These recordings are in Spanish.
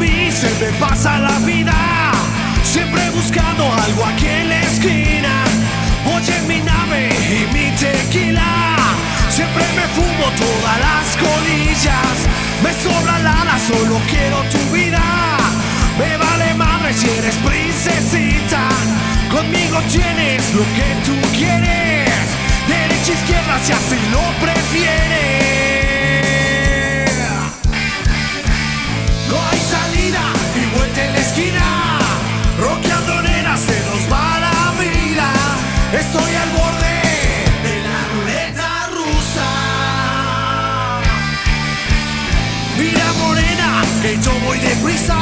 se me pasa la vida, siempre buscando algo aquí en la esquina. Oye mi nave y mi tequila, siempre me fumo todas las colillas. Me sobra lana, solo quiero tu vida. Me vale madre si eres princesita. Conmigo tienes lo que tú quieres. Derecha, izquierda, si así lo Estoy al borde de la ruleta rusa. Mira morena, que yo voy deprisa.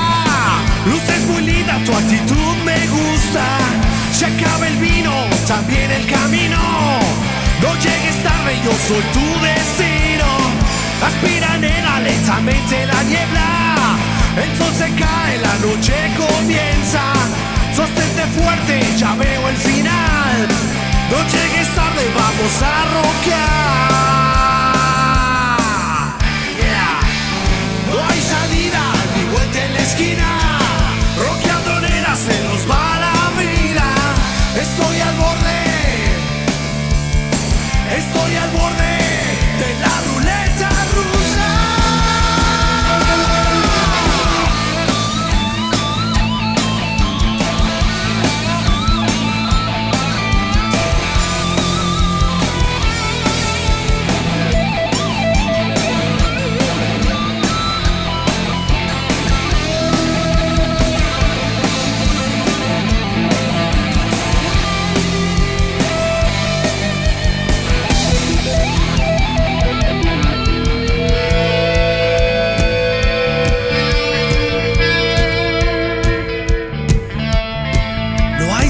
Luces muy linda, tu actitud me gusta. Se acaba el vino, también el camino. No llegues tarde, yo soy tu destino. Aspira nena lentamente la niebla. Se cae, la noche comienza. Sostente fuerte, ya veo el final. No llegues tarde, vamos a rockear. No hay salida, ni vuelta en la esquina. Rockeadorera se nos va la vida. Estoy al borde. Estoy al borde.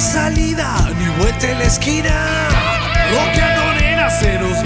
salida, ni vuelta en la esquina. Lo que no era se nos.